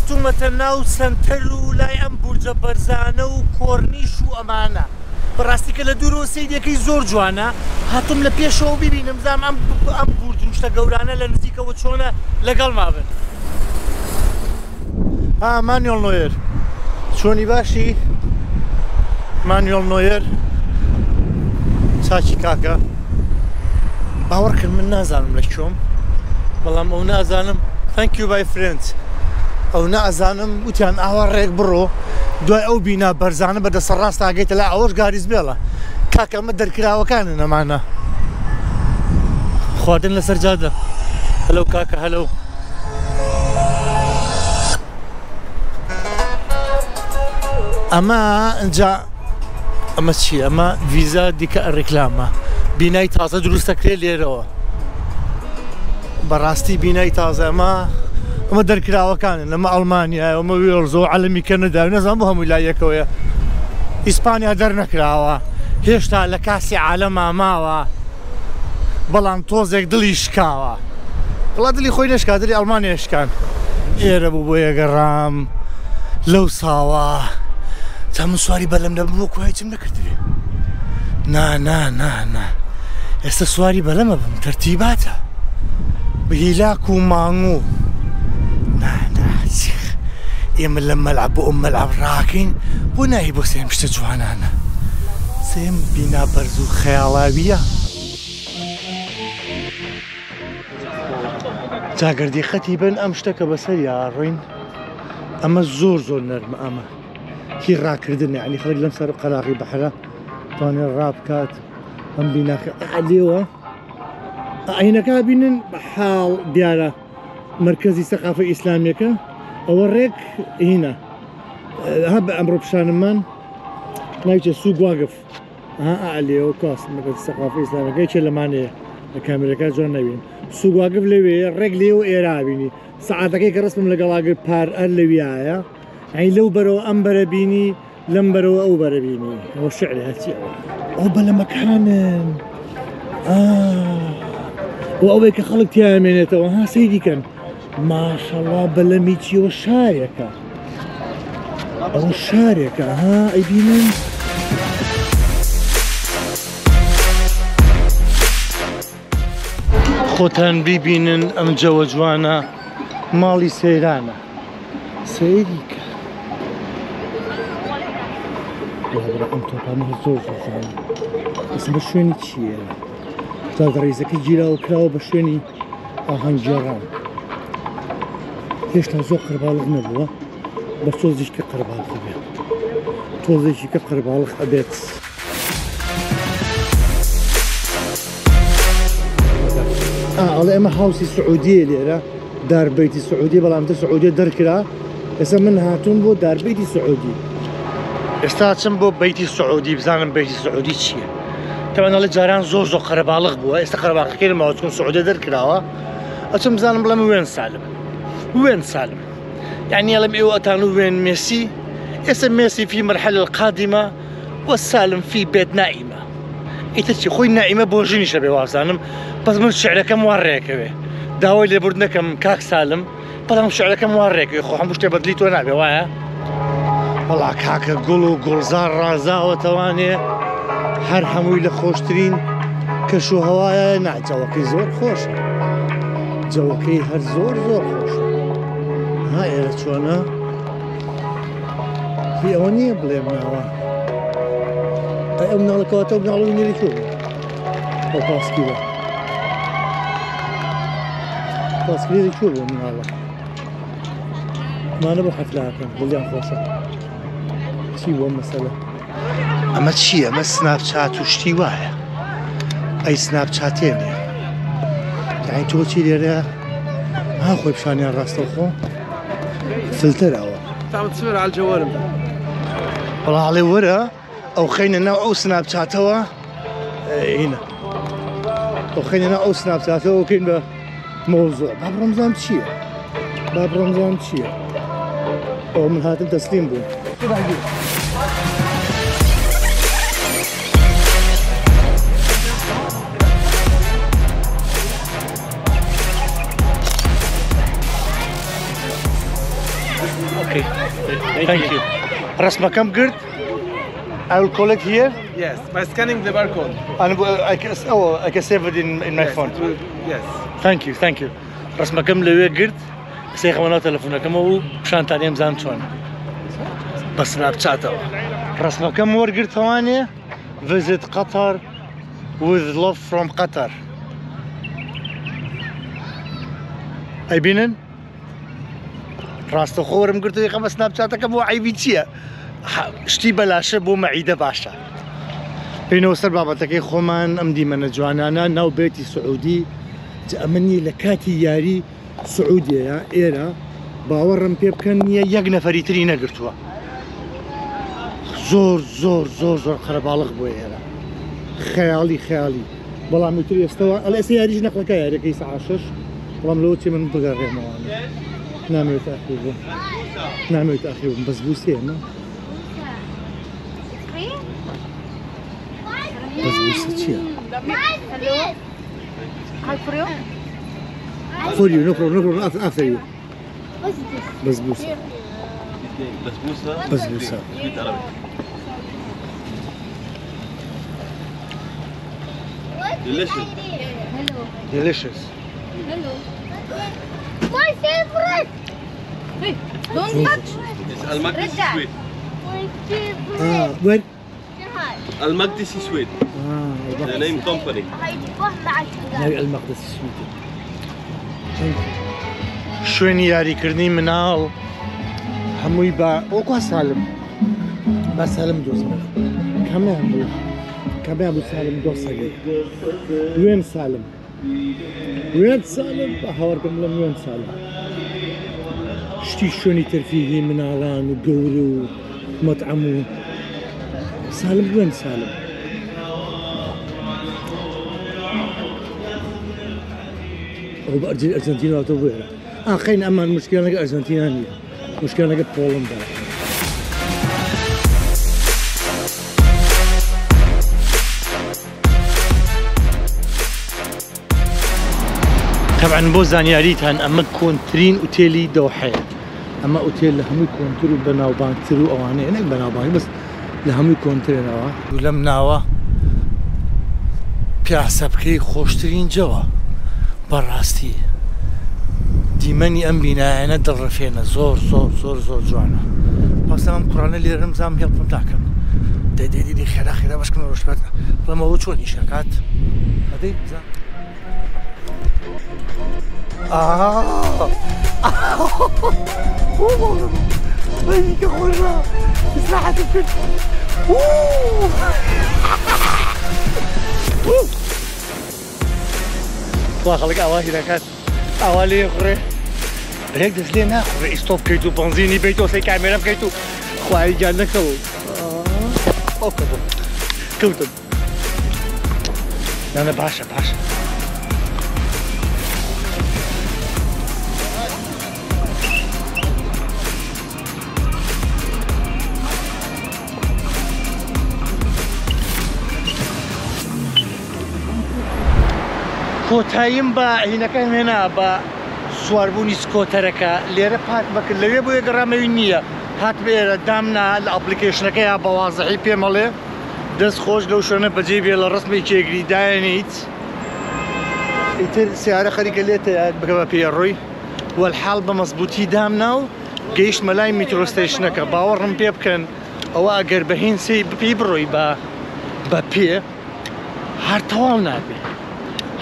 هاتوومەتە ناو سنتەر و لای ئەم بورجە بەرزانە و کۆرنیش و ئەمانە. بەڕاستی کە لە دوورەوە سیدەکەی زۆر جوانە هاتوم لە پێشەوە ببینم زام ئەم ئەم بورجشتە گەورانە لە نزیکەوە چۆنە لەگەڵ مابن. ها مانیۆڵ نوێر. چۆنی باشی؟ مانیۆڵ نوێر چاچی کاکە. باوەڕکرد من نازانم لە چۆم بەڵام ئەو نازانم. You by friends. ئەو نازانم وتیان ئاوا ڕێک بڕۆ. دوای ئەو بینا بەرزانە بە دەسە ڕاست ئاگەیتە لە ئەوەش گاریز بێڵە. کاکەمە دەرکراوەکانە نەمانە. خواردن لەسەر جادە. هەلو کاکە هەلو. ئەمە ئەجا ئەمە چی؟ ئەمە ویزا دیکە ڕێکلامە بینای تازە دروستەکرێ لێرەوە. بەڕاستی بینای تازە ئەمە دەرکراوەکانن لەمە ئەڵمانیا ئەمە وێڵزۆ عەلمی کەنەدا نەزان بۆ هەموو لایەکەوەیە. ئیسپانیا دەرنەکراوە. هێشتا لە کاسی عالەما ماوە. بەڵام تۆزێک دڵی شکاوە. وڵات دلی خۆی نشکا دلی ئەڵمانیشکان ئێرە بوو بۆ یەگەڕام لەو ساوە. تا من سواری بەلەم دەبم بۆ کوهایچم نەکردێ نا نا نا نا ئێستا سواری بەلەمە بم تەرتیباتە بهیلاک و مانگوو ئێمە لە مەلعب بۆ ئەم مەلعب ڕاکەین بۆ نایی بۆ سێم شتە جوانانە سێم بینا بەرز و خەیاڵاویە جاگردی خەتی بن ئەم شتەکە بەسەر یاڕۆین ئەمە زۆر زۆر نەرمە ئەمە هی ڕاکردن ینی خەڵک لەم سەر قەلاقی بەحرە توانێت ڕابکات ئەم بیناکە لێوە عینەکە بینن بە حاڵ دیارە مرکزی سەقافە ئیسلامیەکە ئەوە ڕێک هینە ها بە ئەمڕۆ پیشانمان ناوچە سوگ واگف لێەوە کاس سەقافە ئیسلامەکەی چێ لەمانەیە لە کامێرەکە جوان نەوین سوگ واگف لەوێ ڕێک لێەوە ئێرابینی سعاتەکەی کە ڕستم لەگەڵاگر پار ئەر لەویایە ئەی لەو بەرەوە ئەم بەرە بینی لەم بەرەوە ئەو بەرە بینی ئەوە شعر هەچیەوە ئەو بە لە مەکانن و ئەوەی کە خەڵک تیامێنێتەوە ها سی دیکەن ماشەڵا بەلەمی چیەوە شارێکە ئەو شارێکە ها ئەیبینن خۆتان بیبینن ئەم جەوە جوانە ماڵی سەیرانە سەیریکە ئەم تۆپانە زۆر زۆر ئەسم بە شوێنی چییە؟ داگەڕێزەکەی گیراوە کراوە بە شوێنی ئاهەنگجێڕان هێشتا زۆر قرباڵق نەبووە بە تۆزیشکە قەرباڵق بێت تۆزێکی کە قەرباڵق ئەبێت ئەڵێ ئەمە هاوسی سعودیە لێرە داربیتی سعودی بەڵامتە سعودی دەرکرا ئێستا من هاتوون بۆ داربیتی سعودی ئێستا چم بۆ بیتی سعودی؟ بزانم بیتی سعودی چییە؟ تەمەناڵی جاران زۆر زۆر قەرەباڵق بووە. ئێستا قەرەباقەکەی ماوەچکن سعودە دەرکراوە. ئەچم بزانم بڵێم وێن سالم. وين سالم. يعني يلم إيوة تانو وين ميسي اسم ميسي في مرحلة القادمة والسالم في بيت نائمة إيتشي خوي نائمة بوجيني شبه واسانم بس من شعرك كم وريك به داوي اللي بردنا كم كاك سالم. بەڵام شعرەکەم وا ڕێکی خۆ هەموو شتێ بەدلی تۆ نابێ وایە؟ وڵا کاکە گوڵ و گوڵزار ڕازاوەتەوانێ هەر هەمووی لە خۆشترین کەش و هەوایە ناجەوەکەی زۆر خۆشە جەوەکەی هەر زۆر زۆر خۆشە ها ئێرە چۆنە؟ هی ئەوە نییە بڵێ ناوە ئەو مناڵەکەواتە مناڵی نێری چۆ ئەو پاسکیوە پاسکرێری چۆ بۆ مناڵە. مانە بۆ حەفلاکەم بڵیان خۆشە. چی بۆ مەسەلە؟ ئەمە چییە ئەمە سناپچات و شتی وایە. ئەی سناپچاتێنێ یانی تۆ چی لێرە؟ ها خۆی پیشانیان ڕاستە خۆ؟ فلتەرەوە تعمل تصوير على الجوال بەڵاڵێ وەرە ئەو خینە ناو ئەو سناپچاتەوە؟ هینە ئەو خینە ناو ئەو سناپچاتەوە وکەین بە مۆزۆ. با ڕەمزان چییە؟ با ڕەمزان چییە؟ ئەو من هاتن تەسلیم بوو. كده هجيب Okay. Thank you. رسمة كم قرد؟ I will collect here Yes, by scanning the barcode. and uh, I can, oh, I can save it in, in my yes, phone. it will- yes. Thank you, thank you. رسمة كم لوي قرد؟ سيخ وانا تلفونا كم هو بشان تاني مزان شون. بس سناب شاتو. رسمة كم ور قرد ثوانية؟ Visit Qatar with love from Qatar. أي بينن؟ ڕاستە خۆرم گرتو خەمە سناپچاتەکە بۆ عیبی چییە؟ ح- شتی بەلاشە بۆ مەعیدە باشە. پێینەوە سەر بابەتەکەی خۆمان ئەم دیمەنە جوانانە ناو بێتی سعودی ئەمەنی لە کاتی یاری سعودیە ئێرە باوەڕم پێ بکەن نییە یەک نەفەری تری نەگرتووە. زۆر زۆر زۆر زۆر قەرەباڵق بۆ ئێرە. خەیاڵی خەیاڵی بەڵام وتر ئێستەوە ئەل ئێستا یاریش نەقلەکە یاریەکەی سعاشش بەڵام لەوە چی من بگەڕێمەوانە. نامەوێت ئاخیر بوو. نامەوێت ئاخیر بووم بەس بوو سێمە بەس بووسە چییە؟ Hello. Hi for you. For you, no Delicious. Hello. delicious. Hello. My favorite. Hey, don't touch. It's المقدسي رجع. سويت My favorite. آه وين؟ المقدسي سويت آه the name company هاي الشجر. هاي المقدس السويدي شوێنی یاریکردنی مناڵ هەمووی بە وەکو سالم بە سالم دۆست کامیان بوو بوو سالم دۆسەگەی وێن سالم؟ وێن سالم؟ بە هاوەرگەم لەم وێن سالم شتی شوێنی تەرفیهی مناڵان و گەور و مەتعەم و سالم وێن سالم؟ هو بأرجل أرجنتينا وتوبيرا آه خين أما المشكلة لقى أرجنتينا هي مشكلة لقى بولندا. طبعا بۆ زانیاریتان ئەمە کۆنترین ئوتێلی دەوحەیە ئەمە ئوتێل لە هەمووی کۆنتر و بەناوبانگتر و ئەوانەیە نەک بەناوبانگ بەس لە هەمووی کۆنترێنەوە و لەم ناوە پیاسە بکەی خۆشترین جەوە بەڕاستی دیمەنی ئەم بینایەنە دڵڕفێنە زۆر زۆر زۆر زۆر جوانە پاسە ئەم قڕانە لێرم زام هێڵپم ناکەم دەدێدی خێرا خێرا بەشکن ڕۆژپات بڵمەوە چۆن نیشەکات ئەدەی بزان آه. ويلي كخوشة مساحة الفيلم. واخلق اواهي لكات اوالي خوري هيك دس لي ناخذ ستوب كيتو بنزيني بيتو سي كاميرا بكيتو خواهي جانا كو أوكي كوتم أنا باشا باشا کۆتاییم بە هینەکە هێنا بە سواربوونی سکۆتەرەکە. لێرە پات بکرد. لەوێ بۆ یەگەڕامەوی نییە. هات بێرە دامنا لە ئەپلیکیشنەکە یا بەوازەحی پێمەڵێ. دەست خۆش لەو شوێنە بەجێ بێ لە ڕستمی کێگری دایەنیت ئیتر سیارە خەریکە لێتە بکە بە پێڕۆی وەلحاڵ بە مەزبوطی دامنا و گەیشت مەلای میترۆستیشنەکە باوەڕم پێ بکەن. ئەوە ئەگەر بەهین سی پێی بڕۆی بە بە پێ هەر تەواو نابێ.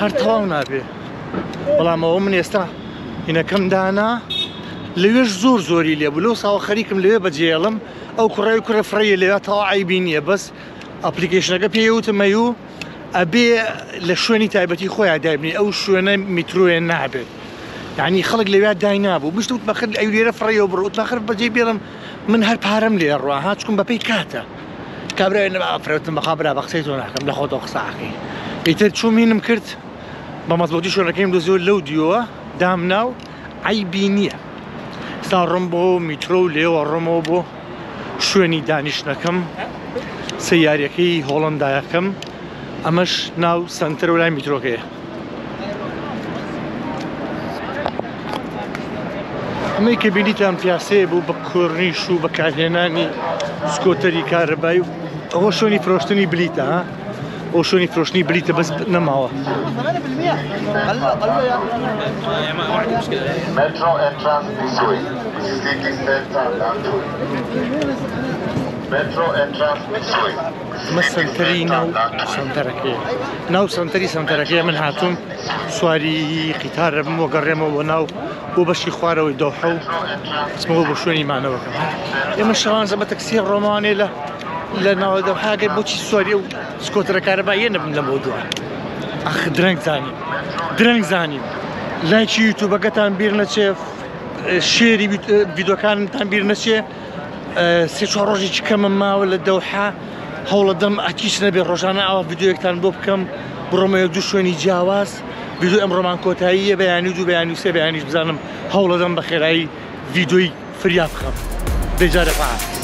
هەر تەواو نابێ. بەڵام ئەوە من ئێستا هینەکەم دانا لەوێش زۆر زۆری لێ بوو. لەو ساوە خەریکم لەوێ بەجێڵم ئەو کوڕی کوڕە فڕیە لێوە تەوا عیبی نییە. بەس ئەپلیکیشنەکە پێوتمە و ئەبێ لە شوێنی تایبەتی خۆیان دایبنی ئەو شوێنە میترۆیە نابێت یعنی خەڵک لەوێ دای نابوو. بشت بەخر ئەو لێرە فڕیەوە بڕوت ناخر بەجێ بێڵم من هەر پارەم لێ ڕوا. هاچکم بەپی کاتە. کابرا ئەفرەتم بەخابرا بەخسەی تۆ ناکەم لە خۆتۆ قساقی ئیتر چوومینم کرد. بە مەزبوتی شوێنەکەیم دو زۆر لەو دیوە دام ناو عیبی نییە. ستا ڕم بۆ میترۆ و لێوە ڕمەوە بۆ شوێنی دانیشتەکەم. سیارەکەی هۆڵندایەکەم ئەمەش ناو سنتەر و لای میترۆکەیە. ئەمەی کە بینیتان پیاسەیە بوو بە کۆرنیش و بە کارهێنانی سکۆتەری کارەبای و ئەوە شوێنی فرۆشتنی بلیتە ها؟ Way. Metro entrance this way. ئەمە سنتەری ناو سنتەرەکەیە ناو سنتەری سنتەرەکەی من هاتووم سواری قیتارە بم وە گەڕێمەوە بۆ ناو بۆ بەشی خوارەوەی دۆحە و چمەوە بۆ شوێنی مانەوەکەم ئێمە شەوانزە بە تەکسی ڕۆمانێ لە لە ناوە دەوحاگەر بۆچی سواری و سکۆتەرە کارەبایە نەبم لە بۆ دووە ئەخ درەنگ زانیم درەنگ زانیم لایکی یوتوبەکەتان بیر نەچێ؟ شێری یددیوەکانتان بیر نەچێ؟ سێ چوار ڕۆژی کەمە ماوە لە دەوحا. هەوڵە دەم ئەتیش نەبێ ڕۆژانە ئەوە یددیوەکتان بۆ بکەم. بڕۆمە دوو شوێنی جیاواز. یددیو ئەم ڕۆمان کۆتاییە بەیانی دوو بەیانی سێ بەیانیش بزانم. هەوڵە دەم بە خێرایی یددیۆی فریا بخەم. بێجارە فعات